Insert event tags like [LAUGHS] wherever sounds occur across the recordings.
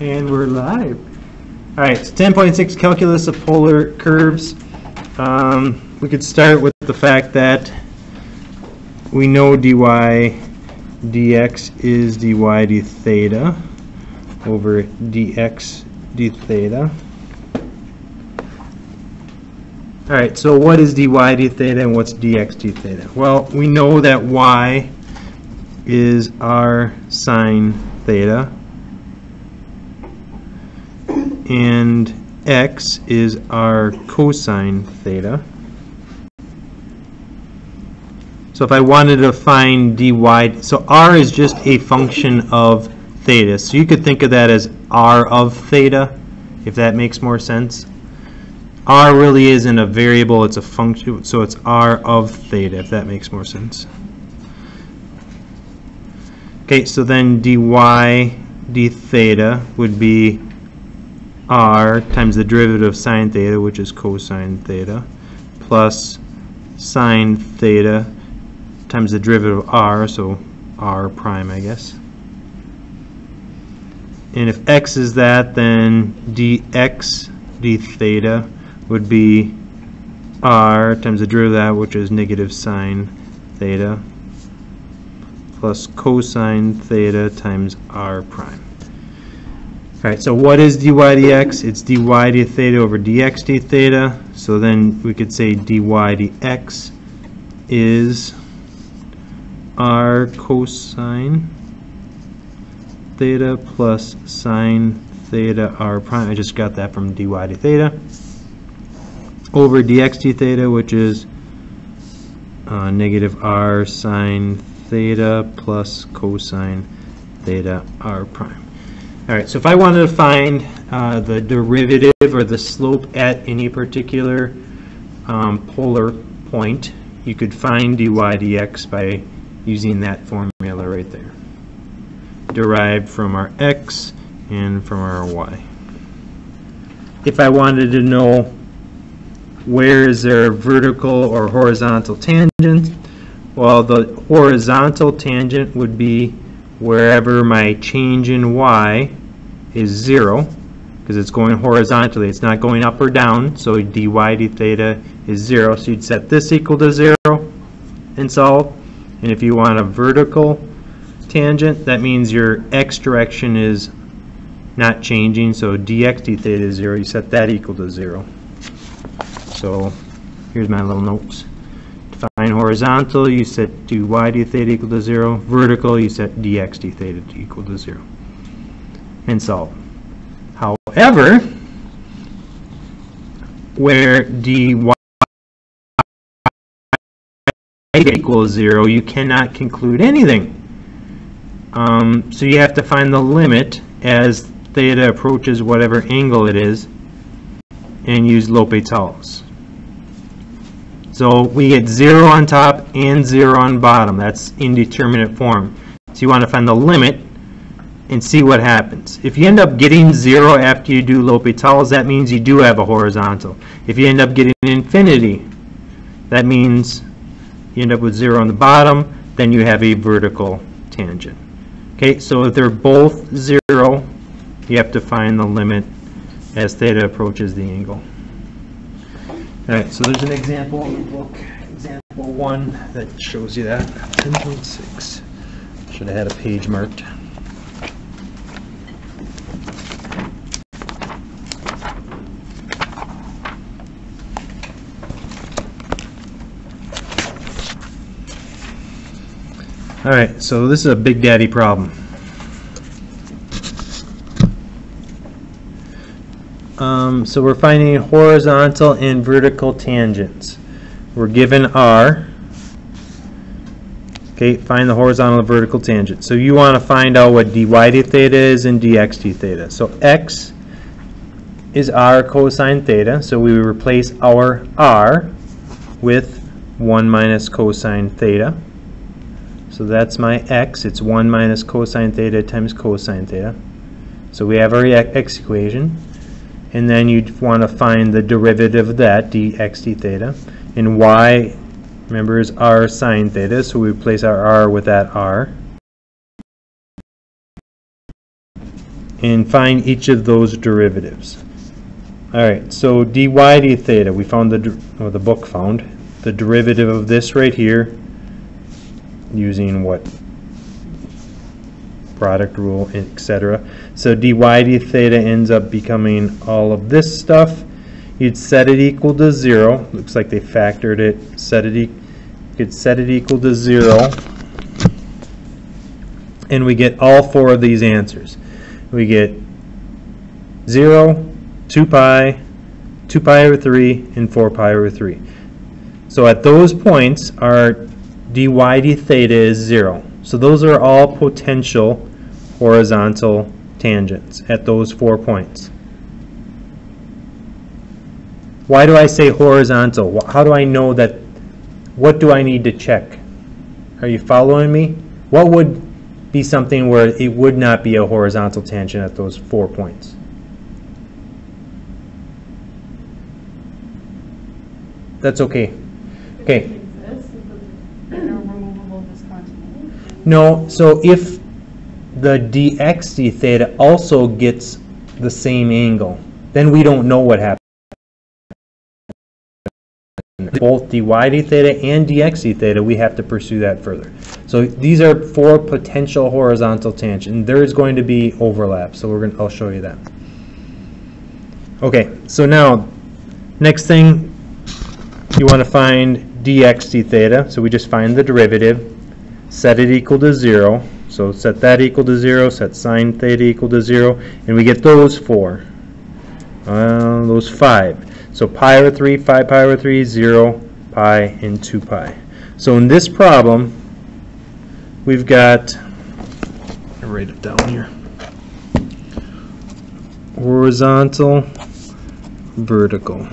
And we're live. All right, so 10.6 calculus of polar curves. Um, we could start with the fact that we know dy dx is dy d theta over dx d theta. All right, so what is dy d theta and what's dx d theta? Well, we know that y is r sine theta and x is our cosine theta. So if I wanted to find dy, so r is just a function of theta. So you could think of that as r of theta, if that makes more sense. r really isn't a variable, it's a function, so it's r of theta, if that makes more sense. Okay, so then dy d theta would be r times the derivative of sine theta, which is cosine theta, plus sine theta times the derivative of r, so r prime, I guess. And if x is that, then dx d theta would be r times the derivative of that, which is negative sine theta, plus cosine theta times r prime. All right, so what is dy dx? It's dy d theta over dx d theta. So then we could say dy dx is r cosine theta plus sine theta r prime. I just got that from dy d theta over dx d theta, which is uh, negative r sine theta plus cosine theta r prime. All right, so if I wanted to find uh, the derivative or the slope at any particular um, polar point, you could find dy dx by using that formula right there, derived from our x and from our y. If I wanted to know where is there a vertical or horizontal tangent, well, the horizontal tangent would be wherever my change in y is 0, because it's going horizontally. It's not going up or down, so dy d theta is 0. So you'd set this equal to 0 and solve. And if you want a vertical tangent, that means your x direction is not changing, so dx d theta is 0. You set that equal to 0. So here's my little notes. Define horizontal, you set dy d theta equal to 0. Vertical, you set dx d theta equal to 0. And solve. However, where dy equals 0, you cannot conclude anything. Um, so you have to find the limit as theta approaches whatever angle it is and use L'Hopital's. So we get 0 on top and 0 on bottom. That's indeterminate form. So you want to find the limit and see what happens. If you end up getting 0 after you do L'Hopital's, that means you do have a horizontal. If you end up getting infinity, that means you end up with 0 on the bottom, then you have a vertical tangent. Okay, so if they're both 0, you have to find the limit as theta approaches the angle. All right, so there's an example in the book, example one, that shows you that, 10.6. Should have had a page marked. All right, so this is a big daddy problem. Um, so we're finding horizontal and vertical tangents. We're given R. Okay, find the horizontal and vertical tangent. So you want to find out what dy d theta is and dx d theta. So x is r cosine theta. So we replace our r with 1 minus cosine theta. So that's my x. It's 1 minus cosine theta times cosine theta. So we have our x equation. And then you'd want to find the derivative of that, dx d theta. And y, remember, is r sine theta. So we replace our r with that r. and find each of those derivatives. All right, so dy d theta, we found the, the book found, the derivative of this right here, using what? Product rule, etc. So dy d theta ends up becoming all of this stuff. You'd set it equal to zero. Looks like they factored it. Set it, e- could set it equal to zero. And we get all four of these answers. We get zero, 2 pi, 2 pi over 3, and 4 pi over 3. So at those points, our dy d theta is 0. So those are all potential horizontal tangents at those four points. Why do I say horizontal? How do I know that, what do I need to check? Are you following me? What would be something where it would not be a horizontal tangent at those four points? That's okay. Okay. exists, if a removable discontinuity. No, so if the dx d theta also gets the same angle, then we don't know what happened. Both dy d theta and dx d theta, we have to pursue that further. So these are four potential horizontal tangents, and there is going to be overlap, so we're going. To, I'll show you that. Okay, so now, next thing, you want to find dx d theta, so we just find the derivative, set it equal to zero, so set that equal to zero, set sine theta equal to zero, and we get those four. Uh, those five. So pi over 3, 5 pi over 3, 0, pi, and 2 pi. So in this problem, we've got, I'll write it down here. Horizontal, vertical.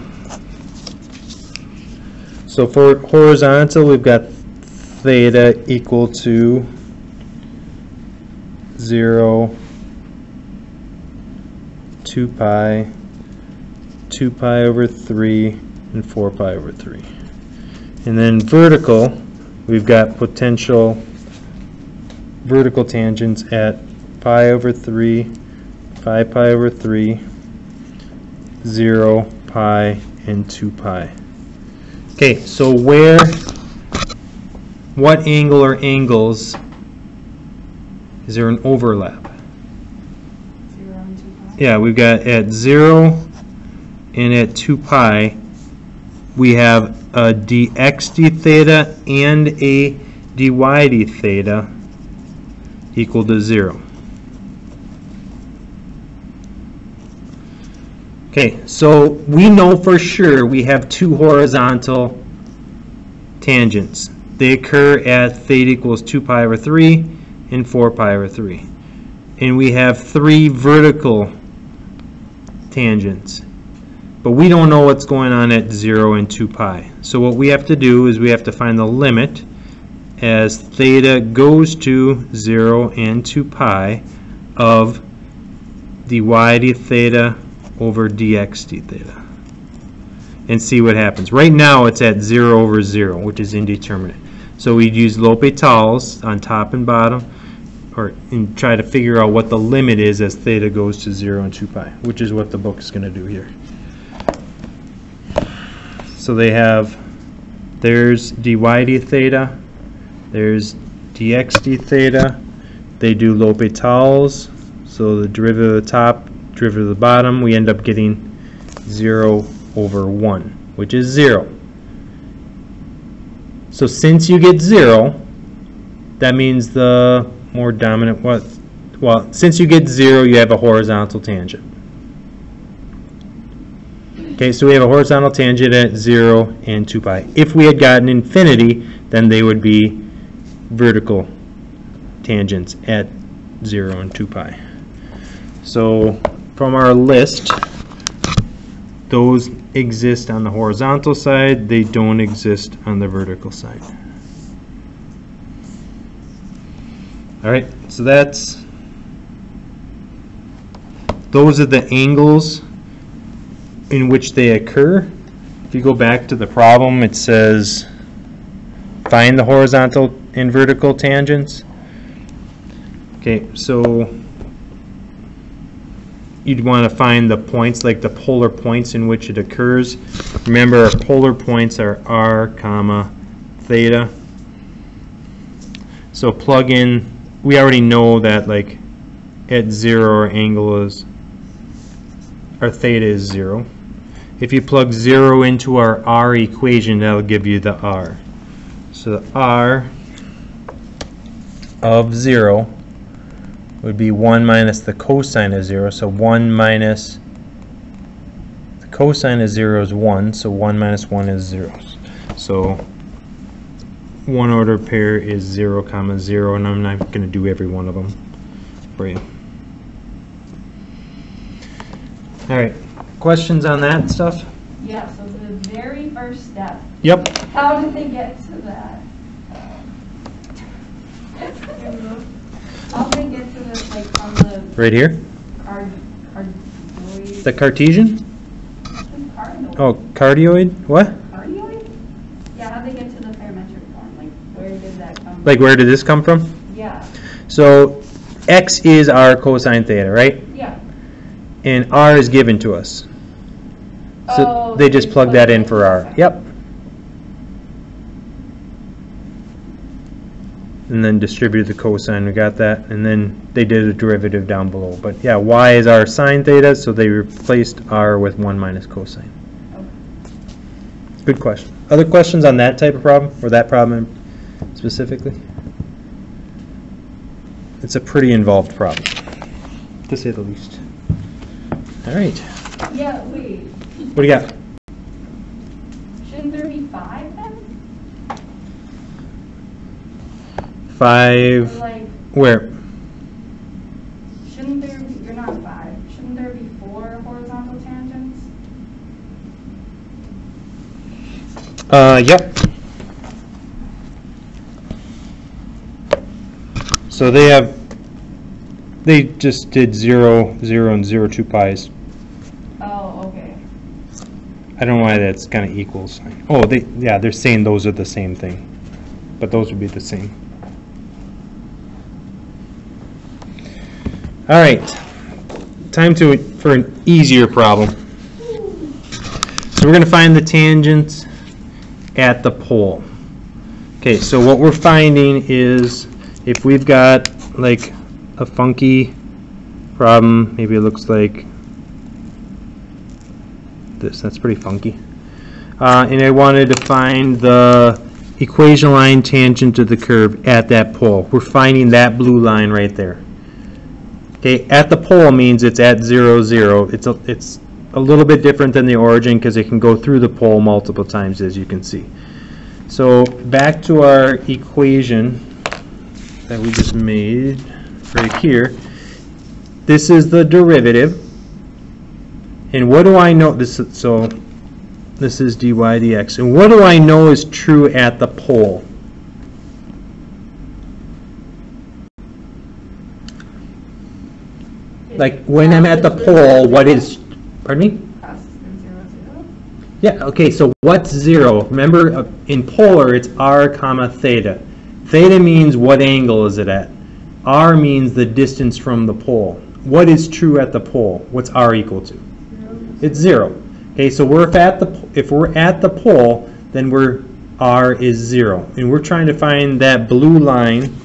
So for horizontal, we've got theta equal to 0, 2 pi, 2 pi over 3, and 4 pi over 3. And then vertical, we've got potential vertical tangents at pi over 3, 5 pi over 3, 0, pi, and 2 pi. Okay, so where, what angle or angles is there an overlap? Zero and two pi. Yeah, we've got at 0 and at 2 pi, we have a dx d theta and a dy d theta equal to 0. Okay, so we know for sure we have two horizontal tangents. They occur at theta equals 2 pi over 3 and 4 pi over 3. And we have three vertical tangents. But we don't know what's going on at 0 and 2 pi. So what we have to do is we have to find the limit as theta goes to 0 and 2 pi of dy d theta over dx d theta. And see what happens. Right now it's at 0 over 0, which is indeterminate. So we'd use L'Hopital's on top and bottom, or and try to figure out what the limit is as theta goes to 0 and 2 pi, which is what the book is going to do here. So they have, there's dy d theta, there's dx d theta, they do L'Hopital's, so the derivative of the top, derivative of the bottom, we end up getting 0 over 1, which is 0. So since you get 0, that means the more dominant, what, well, since you get 0, you have a horizontal tangent. Okay, so we have a horizontal tangent at 0 and 2 pi. If we had gotten infinity, then they would be vertical tangents at 0 and 2 pi. So from our list, those exist on the horizontal side, they don't exist on the vertical side. All right, so that's, those are the angles in which they occur. If you go back to the problem, it says find the horizontal and vertical tangents. Okay, so you'd want to find the points, like the polar points in which it occurs. Remember, our polar points are r, comma, theta. So plug in, we already know that like at zero our angle is, our theta is zero. If you plug zero into our r equation, that'll give you the r. So the r of zero would be 1 minus the cosine of 0. So 1 minus the cosine of 0 is 1, so 1 minus 1 is 0. So one order pair is 0 comma 0, and I'm not going to do every one of them for you. All right, questions on that stuff? Yeah, so the very first step, Yep. how did they get to that? [LAUGHS] How did they get to this, like, from the Right here, card, cardioid? the Cartesian. Cardioid? Oh, cardioid. What? Cardioid? Yeah, how'd they get to the parametric form? Like, where did that come? Like, where did this come from? Yeah, So x is our cosine theta, right? yeah. And r is given to us. So Oh, they just plug that in for r. Yep. And then distributed the cosine, we got that, and then they did a derivative down below. But yeah, y is our sine theta, so they replaced r with 1 minus cosine. Okay. Good question. Other questions on that type of problem, or that problem specifically? It's a pretty involved problem, to say the least. All right, Yeah, wait, what do you got? shouldn't there be five then? Or Five, like, where? shouldn't there be, you're not five, shouldn't there be four horizontal tangents? Uh, yep. So they have, they just did zero, zero, and zero two pies. Oh, okay. I don't know why that's kind of equals. Oh, they, yeah, they're saying those are the same thing, but those would be the same. All right, time to, for an easier problem. So we're gonna find the tangents at the pole. Okay, so what we're finding is if we've got like a funky problem, maybe it looks like this, that's pretty funky. Uh, and I wanted to find the equation line tangent to the curve at that pole. We're finding that blue line right there. Okay, at the pole means it's at zero, zero. It's a, it's a little bit different than the origin because it can go through the pole multiple times as you can see. So back to our equation that we just made right here. This is the derivative. And what do I know, this, so, this is dy dx. And what do I know is true at the pole? Like, when I'm at the pole, what is, pardon me? Zero, zero? Yeah, okay, so what's zero? Remember, uh, in polar, it's r comma theta. Theta means what angle is it at? r means the distance from the pole. What is true at the pole? What's r equal to? It's zero. Okay, so we're if at the if we're at the pole, then we're r is zero, and we're trying to find that blue line,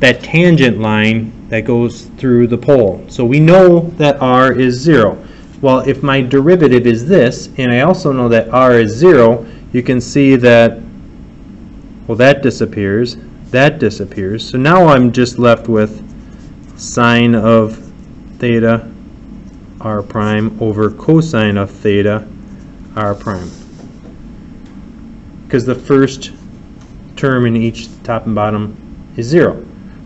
that tangent line that goes through the pole. So we know that r is zero. Well, if my derivative is this, and I also know that r is zero, you can see that well that disappears, that disappears. So now I'm just left with sine of theta r prime over cosine of theta r prime. Because the first term in each top and bottom is zero.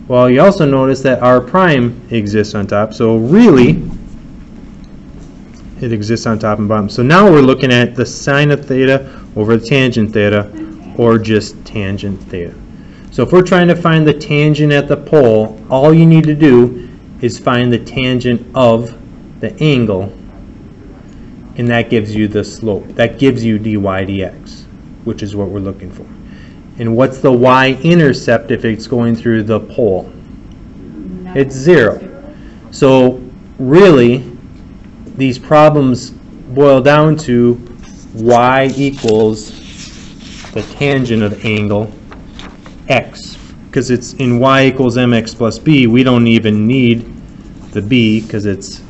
Well, you also notice that r prime exists on top, so really, it exists on top and bottom. So now we're looking at the sine of theta over the tangent theta, or just tangent theta. So if we're trying to find the tangent at the pole, all you need to do is find the tangent of the angle, and that gives you the slope. That gives you dy dx, which is what we're looking for. And what's the y-intercept if it's going through the pole? It's zero. So really, these problems boil down to y equals the tangent of angle x. Because it's in y equals mx plus b, we don't even need the b because it's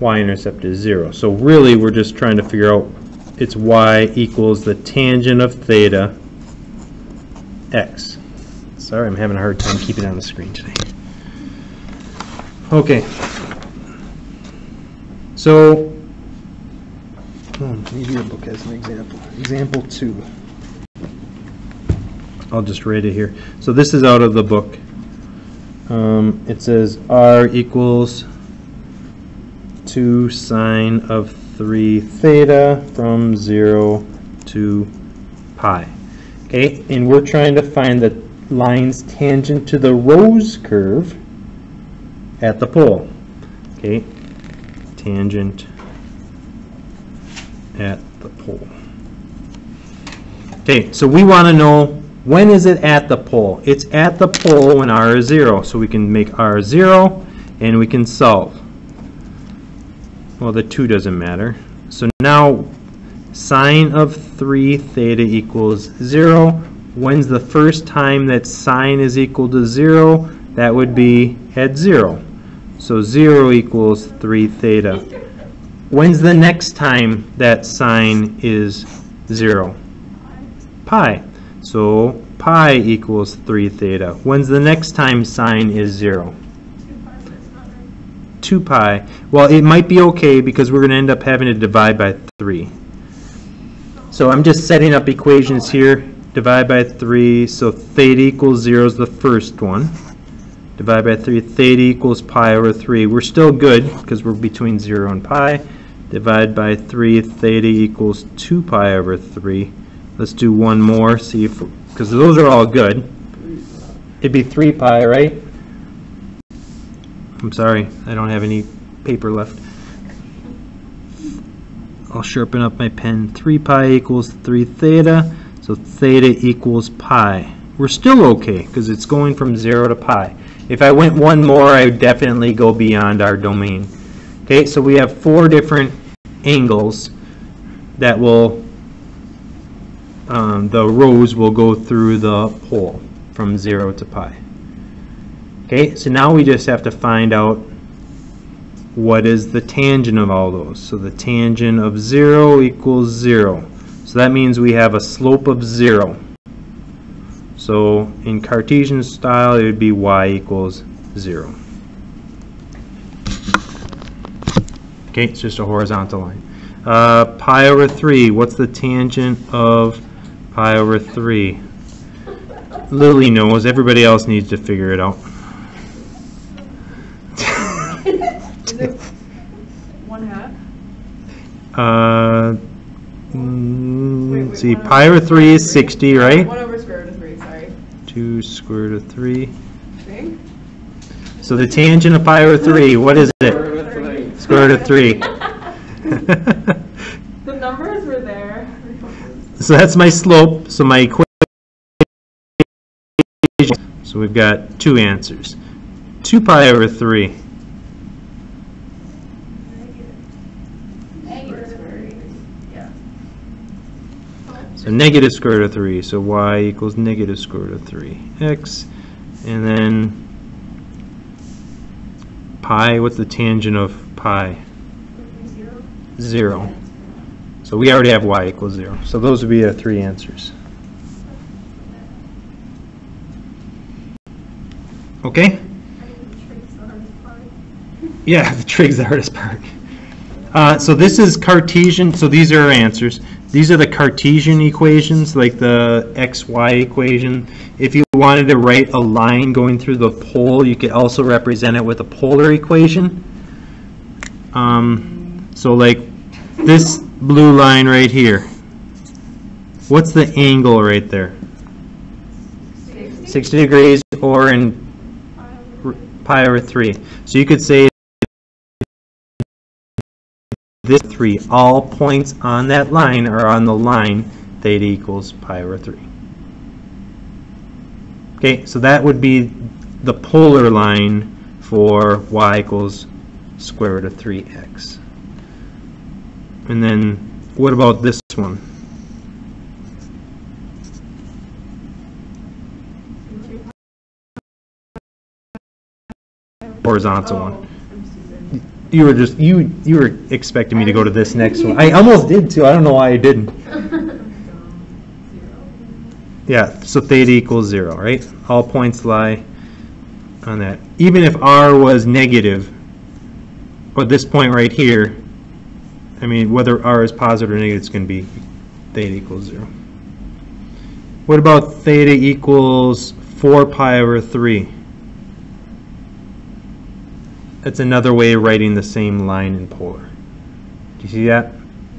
y-intercept is zero. So really, we're just trying to figure out it's y equals the tangent of theta x. Sorry, I'm having a hard time keeping it on the screen today. Okay. So, maybe your book has an example. Example two. I'll just write it here. So this is out of the book. Um, it says r equals 2 sine of 3 theta from 0 to pi. Okay, and we're trying to find the lines tangent to the rose curve at the pole. Okay, tangent at the pole. Okay, so we want to know when is it at the pole? It's at the pole when r is 0, so we can make r 0 and we can solve. Well, the 2 doesn't matter. So now sine of 3 theta equals 0. When's the first time that sine is equal to 0? That would be at 0. So 0 equals 3 theta. When's the next time that sine is 0? Pi. So pi equals 3 theta. When's the next time sine is 0? 2 pi. Well, it might be okay because we're going to end up having to divide by 3. So I'm just setting up equations here. Divide by 3, so theta equals 0 is the first one. Divide by 3, theta equals pi over 3. We're still good because we're between 0 and pi. Divide by 3, theta equals 2 pi over 3. Let's do one more, see if, because those are all good. It'd be 3 pi, right? I'm sorry, I don't have any paper left. I'll sharpen up my pen. 3 pi equals 3 theta, so theta equals pi. We're still okay, because it's going from 0 to pi. If I went one more, I would definitely go beyond our domain. Okay, so we have four different angles that will, um, the rose will go through the pole from 0 to pi. Okay, so now we just have to find out what is the tangent of all those. So the tangent of 0 equals 0. So that means we have a slope of 0. So in Cartesian style, it would be y equals 0. Okay, it's just a horizontal line. Uh, pi over 3, what's the tangent of pi over 3? Lily knows, everybody else needs to figure it out. Is it one half? Uh, mm, Wait, let's wait, see, one pi over over 3 is root of 60, right? One over square root of three, sorry. 2 square root of 3. See? So the tangent of pi over 3, what is it? Square root of 3. [LAUGHS] [LAUGHS] The numbers were there. So that's my slope, so my equation, so we've got two answers. 2 pi over 3. Negative square root. Yeah. So negative square root of 3, so y equals negative square root of 3x. And then pi, what's the tangent of pi? 0. So we already have y equals 0. So those would be our three answers. Okay? Yeah, [LAUGHS] the trig's the hardest part. Uh, so this is Cartesian, so these are our answers. These are the Cartesian equations, like the xy equation. If you wanted to write a line going through the pole, you could also represent it with a polar equation. Um, so like this blue line right here. What's the angle right there? 60 degrees or in pi over 3. So you could say this 3, all points on that line are on the line theta equals pi over 3. Okay, so that would be the polar line for y equals square root of 3x. And then, what about this one? Horizontal one. You were just, you, you were expecting me to go to this next one. I almost did too, I don't know why I didn't. [LAUGHS] Yeah, so theta equals zero, right? All points lie on that. Even if r was negative, or this point right here, I mean, whether r is positive or negative, it's going to be theta equals zero. What about theta equals 4 pi over 3? That's another way of writing the same line in polar. Do you see that?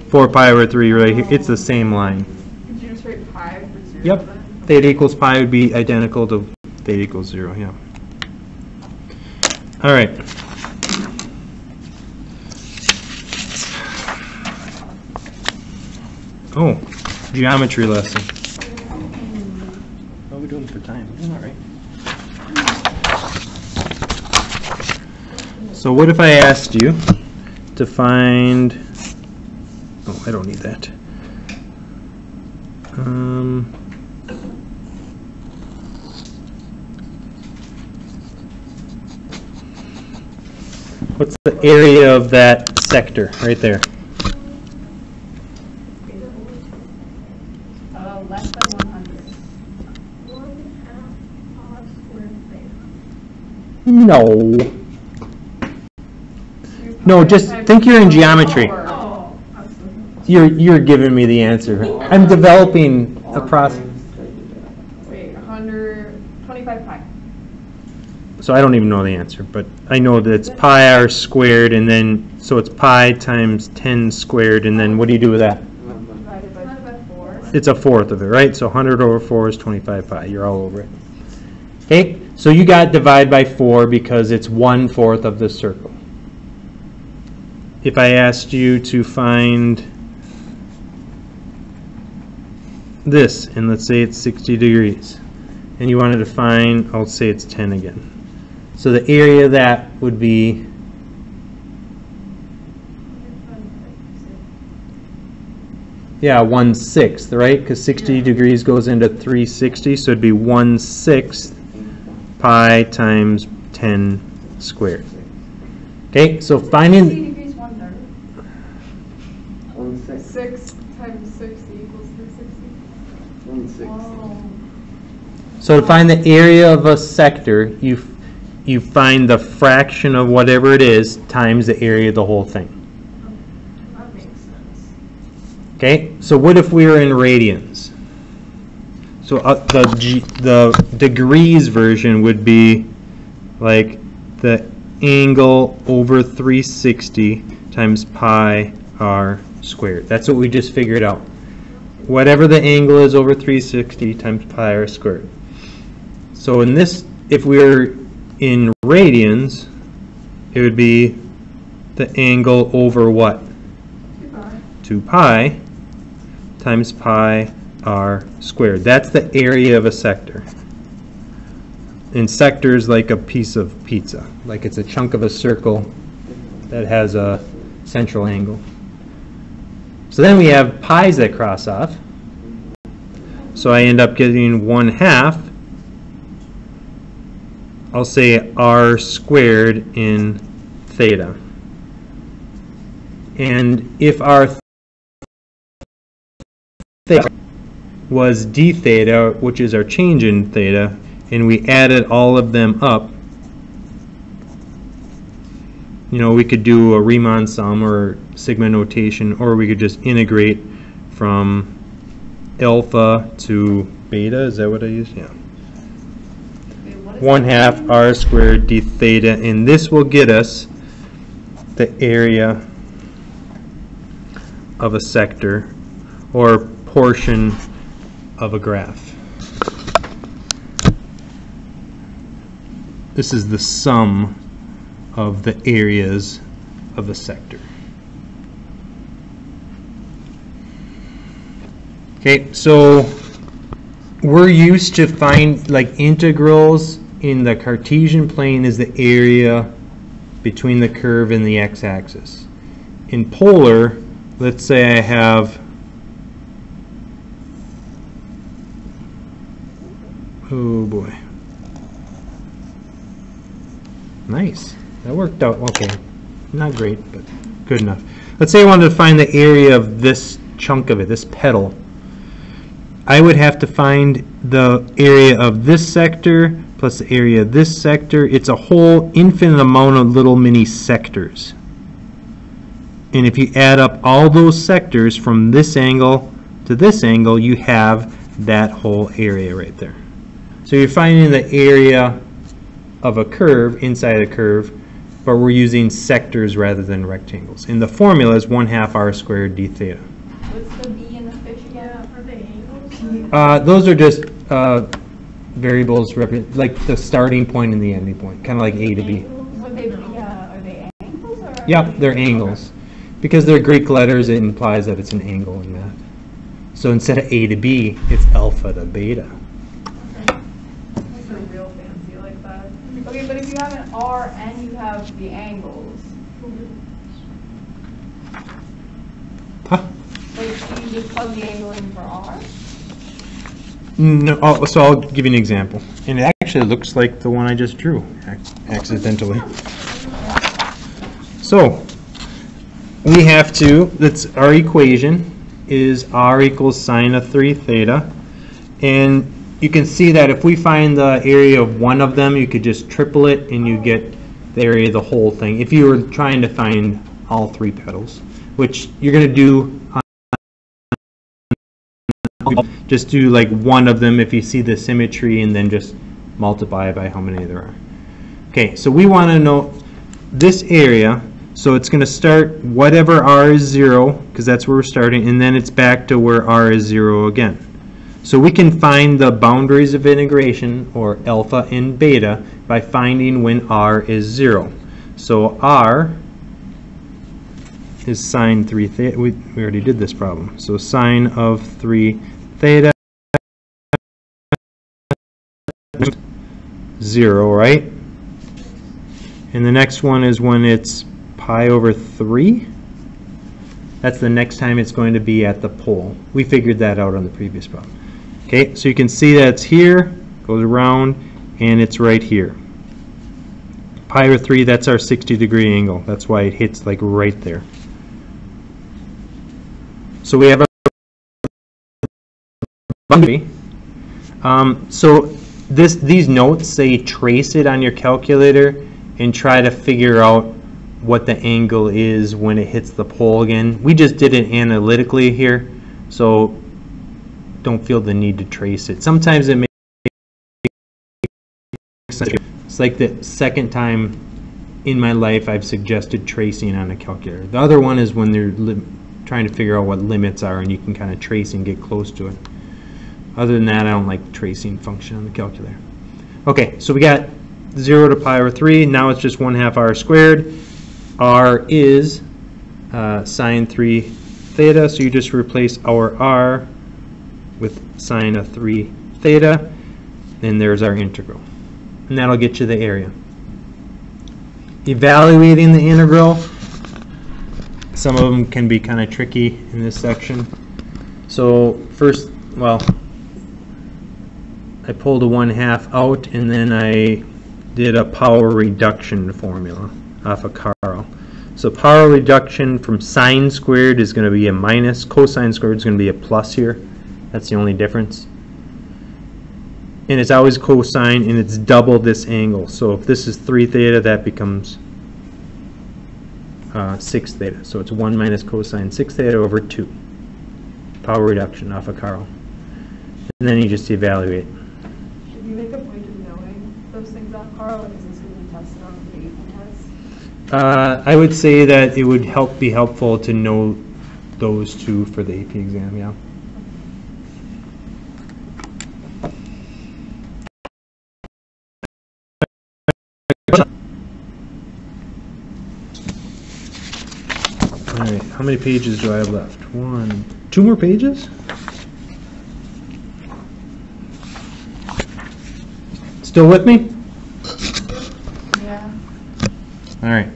4 pi over 3 right here, it's the same line. Could you just write pi for zero? Yep, then? theta equals pi would be identical to theta equals zero, yeah. All right. Oh, geometry lesson. How are we doing for time? All right. So what if I asked you to find, oh, I don't need that. Um, What's the area of that sector, right there? Uh, less than one hundred. No. No, just think you're in geometry. You're, you're giving me the answer. I'm developing a process, Wait, hundred, twenty-five pi. so I don't even know the answer, but I know that it's pi r squared, and then, so it's pi times 10 squared, and then what do you do with that? Divided by. Divided by four. It's a fourth of it, right? So 100 over 4 is 25 pi. You're all over it. Okay, so you got divide by 4 because it's one fourth of the circle. If I asked you to find this, and let's say it's 60 degrees, and you wanted to find, I'll say it's 10 again. So the area of that would be, yeah, 1 sixth, right? Because 60 degrees goes into 360, so it'd be 1 sixth pi times 10 squared. Okay, so finding, degrees, one third. One six, Six times sixty equals three sixty. one six. Oh. So to find the area of a sector, you, you find the fraction of whatever it is times the area of the whole thing. Okay, so what if we were in radians? So uh, the g, the degrees version would be like the angle over 360 times pi r squared. That's what we just figured out. Whatever the angle is over 360 times pi r squared. So in this, if we are in radians, it would be the angle over what? Two pi. 2 pi times pi r squared. That's the area of a sector. And sector is like a piece of pizza, like it's a chunk of a circle that has a central angle. So then we have pi's that cross off. So I end up getting 1 half. I'll say r squared in theta. And if our theta was d theta, which is our change in theta, and we added all of them up, you know, we could do a Riemann sum or sigma notation, or we could just integrate from alpha to beta, is that what I used? Yeah. Wait, what is 1 half r squared d theta, and this will get us the area of a sector or portion of a graph. This is the sum of the areas of a sector. Okay, so we're used to find like integrals in the Cartesian plane is the area between the curve and the x-axis. In polar, let's say I have Oh boy. Nice. That worked out okay. Not great, but good enough. Let's say I wanted to find the area of this chunk of it, this petal. I would have to find the area of this sector plus the area of this sector. It's a whole infinite amount of little mini sectors. And if you add up all those sectors from this angle to this angle, you have that whole area right there. So you're finding the area of a curve inside a curve, but we're using sectors rather than rectangles. And the formula is 1 half r squared d theta. What's the B in the fish again? Are they angles? Uh, those are just uh, variables, repre- like the starting point and the ending point, kind of like A to B. Would they, yeah, are they angles or? are Yep, they- they're angles. Because they're Greek letters, it implies that it's an angle in math. So instead of A to B, it's alpha to beta. Those are real fancy like that. Okay, but if you have an R and you have the angles, Huh? like, do you just plug the angle in for R? No, oh, so I'll give you an example. And it actually looks like the one I just drew ac- accidentally. So, we have to, that's our equation is r equals sine of 3 theta. And you can see that if we find the area of one of them, you could just triple it and you get the area of the whole thing. If you were trying to find all three petals, which you're going to do just do like one of them if you see the symmetry and then just multiply by how many there are. Okay, so we want to know this area, so it's going to start whatever r is 0, because that's where we're starting, and then it's back to where r is 0 again. So we can find the boundaries of integration, or alpha and beta, by finding when r is 0. So r is sine 3 theta. We, we already did this problem. So sine of 3 theta 0, right? And the next one is when it's pi over 3. That's the next time it's going to be at the pole. We figured that out on the previous problem. Okay, so you can see that it's here, goes around, and it's right here. Pi over 3, that's our 60 degree angle. That's why it hits like right there. So we have our. Um, so this, these notes say trace it on your calculator and try to figure out what the angle is when it hits the pole again. We just did it analytically here, so don't feel the need to trace it. Sometimes it makes sense. It's like the second time in my life I've suggested tracing on a calculator. The other one is when they're trying to figure out what limits are and you can kind of trace and get close to it. Other than that, I don't like tracing function on the calculator. Okay, so we got 0 to pi over 3. Now it's just 1 half r squared. r is uh, sine 3 theta, so you just replace our r with sine of 3 theta. and there's our integral. And that'll get you the area. Evaluating the integral, some of them can be kind of tricky in this section. So first, well, I pulled a one half out and then I did a power reduction formula off of Carl. So power reduction from sine squared is going to be a minus, cosine squared is going to be a plus here. That's the only difference. And it's always cosine and it's double this angle. So if this is 3 theta, that becomes uh, 6 theta. So it's 1 minus cosine 6 theta over 2. Power reduction off of Carl. And then you just evaluate. Should you make a point of knowing those things off Carl, or is this going to be tested on the AP test? Uh, I would say that it would help, be helpful to know those two for the AP exam, yeah. All right, how many pages do I have left? One, two more pages? Still with me? Yeah. All right.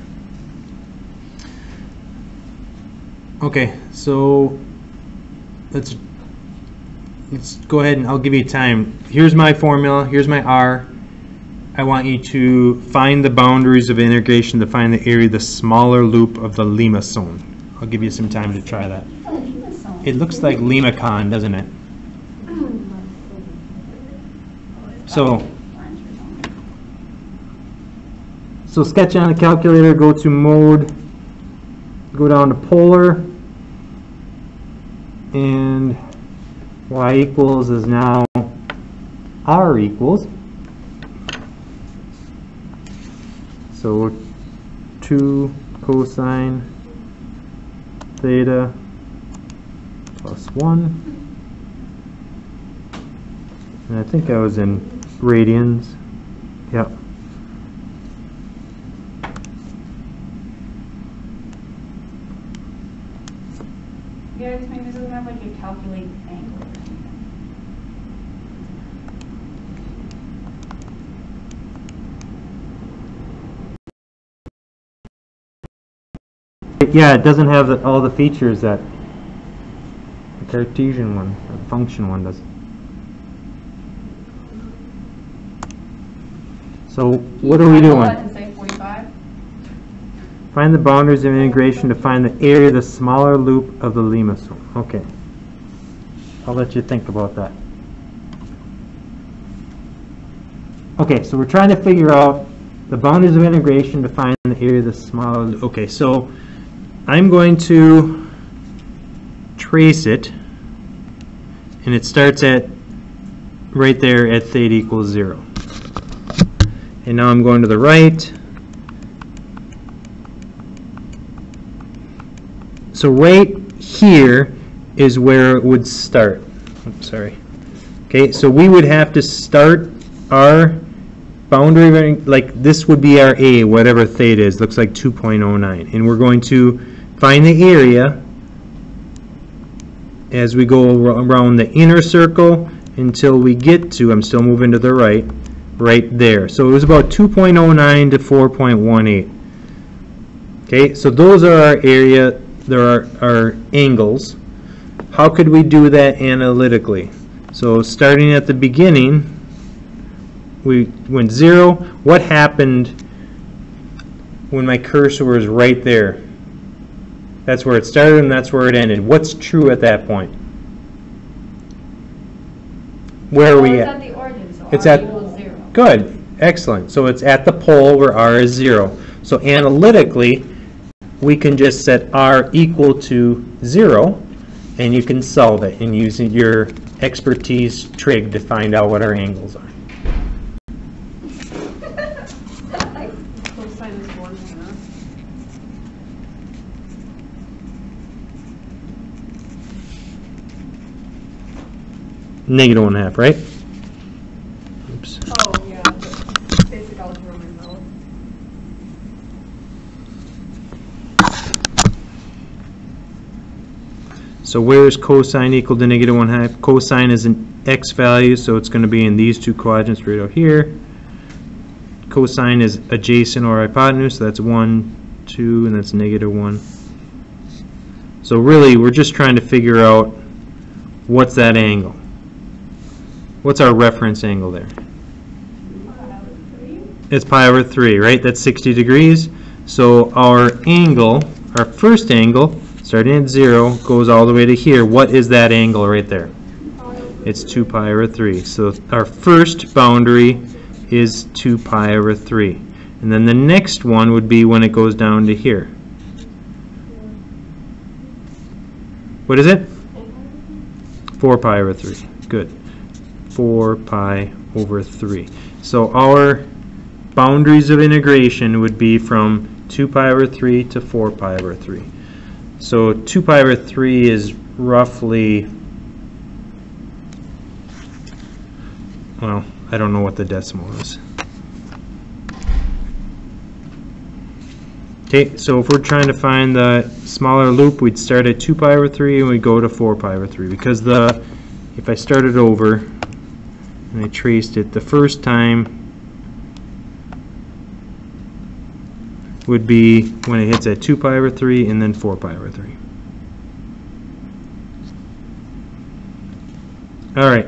Okay, so let's let's go ahead and I'll give you time. Here's my formula. Here's my R. I want you to find the boundaries of integration to find the area of the smaller loop of the limacone. I'll give you some time to try that. Oh, It looks like limacon, doesn't it? So. Orange or something. So sketch on a calculator, go to mode, go down to polar, and y equals is now r equals. So 2 cosine theta plus 1. And I think I was in radians. Yep. Gotta explain, this doesn't have like a calculate angle or something. Yeah, it doesn't have the- all the features that the Cartesian one, the function one does. So what are we doing? type that And say forty-five? Find the boundaries of integration to find the area of the smaller loop of the limacone. Okay. I'll let you think about that. Okay, so we're trying to figure out the boundaries of integration to find the area of the smaller. Okay, so I'm going to trace it, and it starts at right there at theta equals zero. And now I'm going to the right. So right here is where it would start. Oops, sorry. Okay, so we would have to start our boundary, like this would be our A, whatever theta is, looks like 2.09. And we're going to find the area as we go around the inner circle until we get to, I'm still moving to the right, right there. So it was about 2.09 to 4.18. Okay, so those are our area, there are our angles. How could we do that analytically? So starting at the beginning, we went zero. What happened when my cursor was right there? That's where it started and that's where it ended. What's true at that point? Where are we oh, it's at? at the origin, so It's at- zero. Good, excellent. So it's at the pole where r is zero. So analytically, we can just set r equal to zero, and you can solve it and using your expertise trig to find out what our angles are. [LAUGHS] Negative one half, right? Oops. Oh, yeah, the basic algebra in my mouth. So where is cosine equal to negative one half? Cosine is an x value, so it's gonna be in these two quadrants right out here. Cosine is adjacent or hypotenuse, so that's one, two, and that's negative one. So really, we're just trying to figure out what's that angle? What's our reference angle there? It's pi over 3, right? That's 60 degrees. So our angle, our first angle, starting at 0, goes all the way to here. What is that angle right there? It's 2 pi over 3. So our first boundary is 2 pi over 3. And then the next one would be when it goes down to here. What is it? 4 pi over 3. Good. 4 pi over 3. So our boundaries of integration would be from 2 pi over 3 to 4 pi over 3. So 2 pi over 3 is roughly, well, I don't know what the decimal is. Okay, so if we're trying to find the smaller loop, we'd start at 2 pi over 3 and we'd go to 4 pi over 3. Because the, if I started over and I traced it, the first time would be when it hits at 2 pi over 3 and then 4 pi over 3. All right.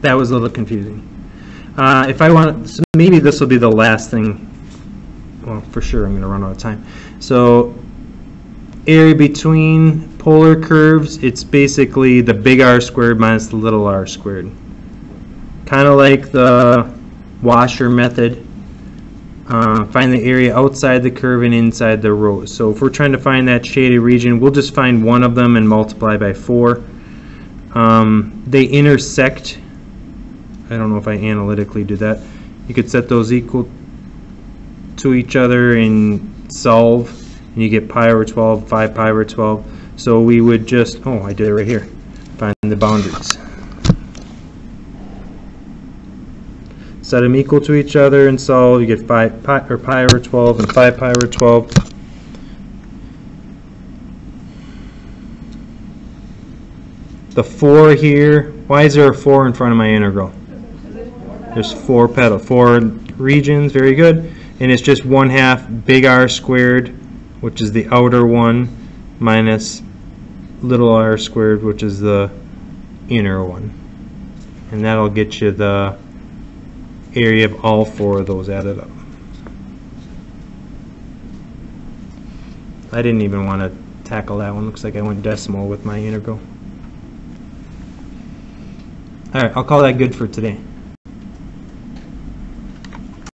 That was a little confusing. Uh, If I want, so maybe this will be the last thing, well, for sure, I'm going to run out of time. So area between polar curves, it's basically the big R squared minus the little r squared. Kind of like the washer method. Uh, Find the area outside the curve and inside the rose. So if we're trying to find that shaded region, we'll just find one of them and multiply by four. Um, They intersect. I don't know if I analytically do that. You could set those equal to each other and solve, and you get pi over 12, 5 pi over 12. So we would just, oh, I did it right here, find the boundaries. Set them equal to each other and solve, you get 5 pi, or pi over 12 and 5 pi over 12. The 4 here, why is there a 4 in front of my integral? There's four petal, four regions, very good. And it's just one half big R squared, which is the outer one, minus little r squared, which is the inner one. And that'll get you the area of all four of those added up. I didn't even want to tackle that one. Looks like I went decimal with my integral. All right, I'll call that good for today.